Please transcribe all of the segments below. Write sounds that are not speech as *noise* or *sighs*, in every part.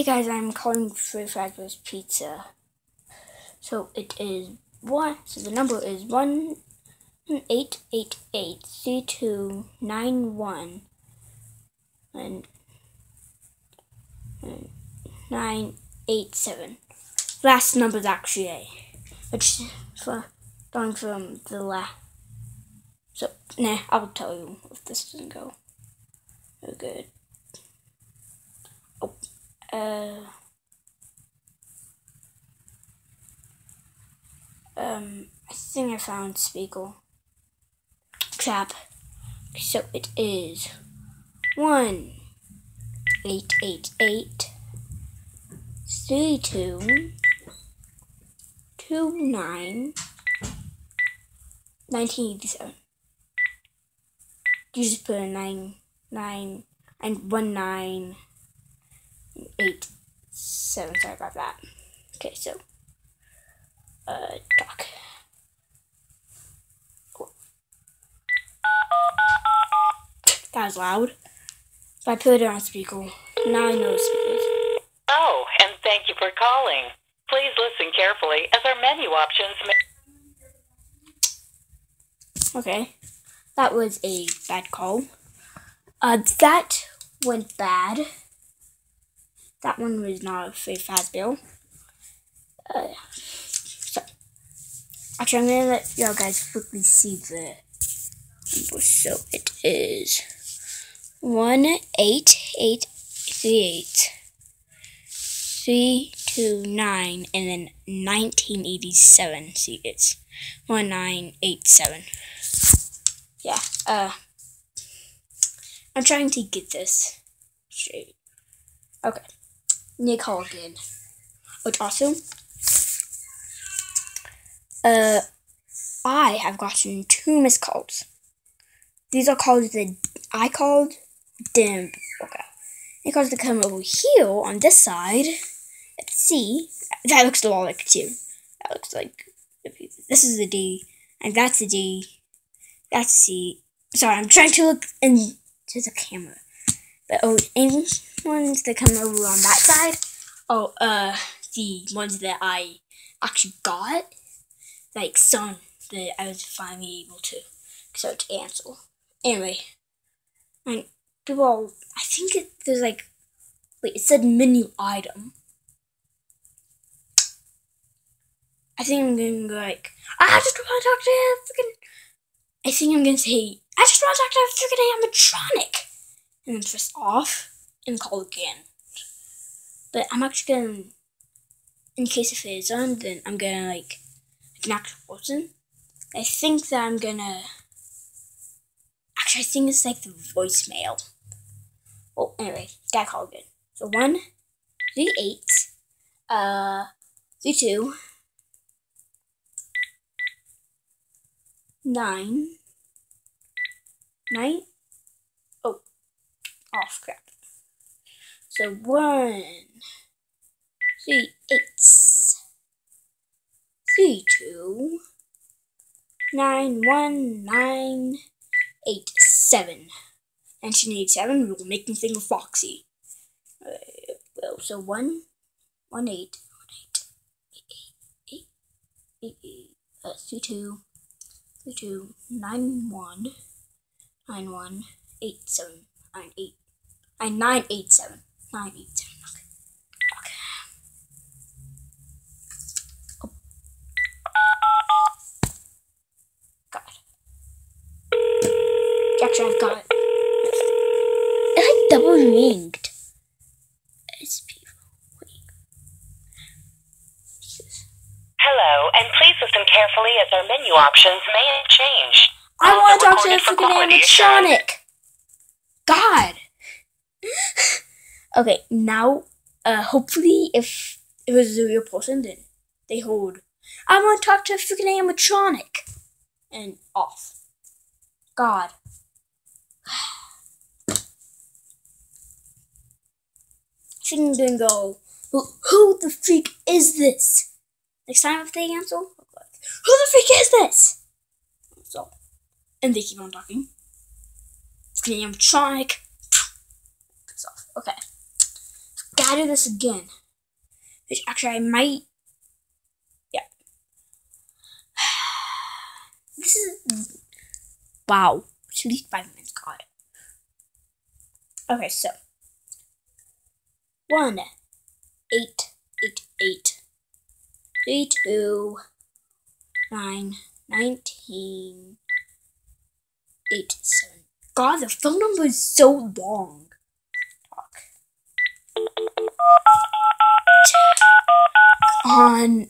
Hey guys, I'm calling for Fazbear's Pizza. So it is one. So the number is one eight eight eight three two nine one and, and nine eight seven. Last number is actually A, which for going from the last. So nah, I'll tell you if this doesn't go. Oh, good. Uh. Um, I think I found Spiegel. Trap. So it is one eight eight eight three two two nine nineteen eighty seven. You just put a nine nine and one nine eight seven. Sorry about that. Okay, so uh, doc. That was loud. If I put it on speaker, now I know speakers. Oh, and thank you for calling. Please listen carefully as our menu options may. Okay, that was a bad call. Uh, that went bad. That one was not a bill. Uh, so, actually, I'm gonna let y'all guys quickly see the number. So it is one eight eight three eight three two nine and then nineteen eighty seven. See, it's one nine eight seven. Yeah. Uh, I'm trying to get this straight. Okay. Nick again. Which also, uh, I have gotten two missed calls. These are calls the I called dim. Okay. Because they come over here on this side. Let's see. That looks a lot like two. That looks like this is the D, and that's the D. That's C. Sorry, I'm trying to look into the camera. But oh, any ones that come over on that side? Oh, uh, the ones that I actually got, like some that I was finally able to start to answer. Anyway, and people, I think it, there's like, wait, it said menu item. I think I'm gonna go like, I just want to talk to a freaking. I think I'm gonna say, I just want to talk to a freaking animatronic, and then press off and call again. But I'm actually gonna, in case if it is on, then I'm gonna like, like an actual person. I think that I'm gonna. Actually, I think it's like the voicemail. Well, anyway, gotta call again. So one, three eight, uh, three two, nine, nine. Oh, off crap. So one, three eight, three two, nine one nine eight seven. Seven. We will make me think of Foxy. Uh, well, so one, one eight, one eight, eight, eight, eight, eight, uh, three two, three two, nine one, nine one, eight seven, nine eight, nine nine eight seven, nine eight seven. Okay. Okay. Oh. Got it. Actually, I've got it. It's like double ringed. It's people. Wait. Hello, and please listen carefully as our menu options may have changed. I want to talk to the for freaking quality assurance. animatronic. God. Okay, now, uh, hopefully, if it was a real person, then they hold. I want to talk to a freaking animatronic, and off. God. I think I'm go. Who, who the freak is this? Next time if they answer, like, who the freak is this? So, and they keep on talking. Getting animatronic. Okay. I do this again, which actually I might. Yeah. *sighs* This is wow. At least five minutes. Got it. Okay, so one, eight, eight, eight, three, oh, two, nine, nineteen, eight, seven. God, the phone number is so long. On.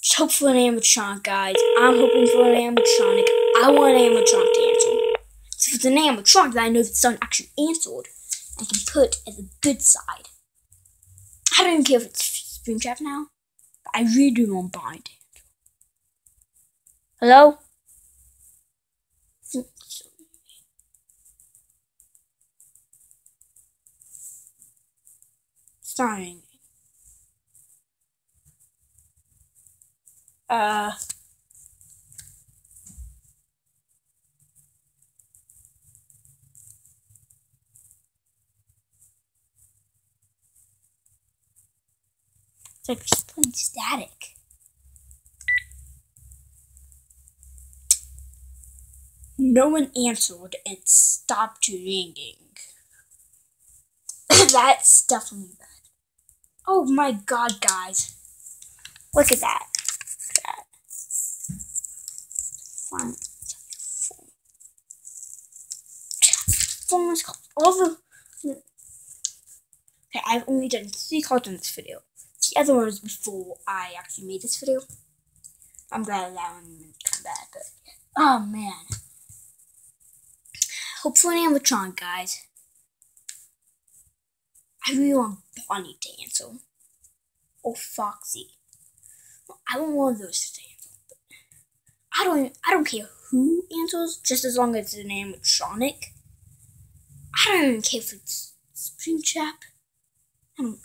Just hope for an animatronic, guys. I'm hoping for an animatronic. I want an animatronic to answer. So if it's an animatronic that I know that someone actually answered, I can put as a good side. I don't even care if it's Springtrap now. But I really do want Bind. Hello? Starring. Uh. It's like just plain static. No one answered and stopped ringing. *coughs* That's definitely bad. Oh my god, guys. Look at that. All. Hmm. Okay, I've only done three cards in this video. The other one was before I actually made this video. I'm glad that one come back, but oh man. Hopefully animatronic, guys. I really want Bonnie to answer. Or Foxy. I want one of those to answer. I don't I don't care who answers, just as long as it's an animatronic. I don't even care if it's Springtrap. I don't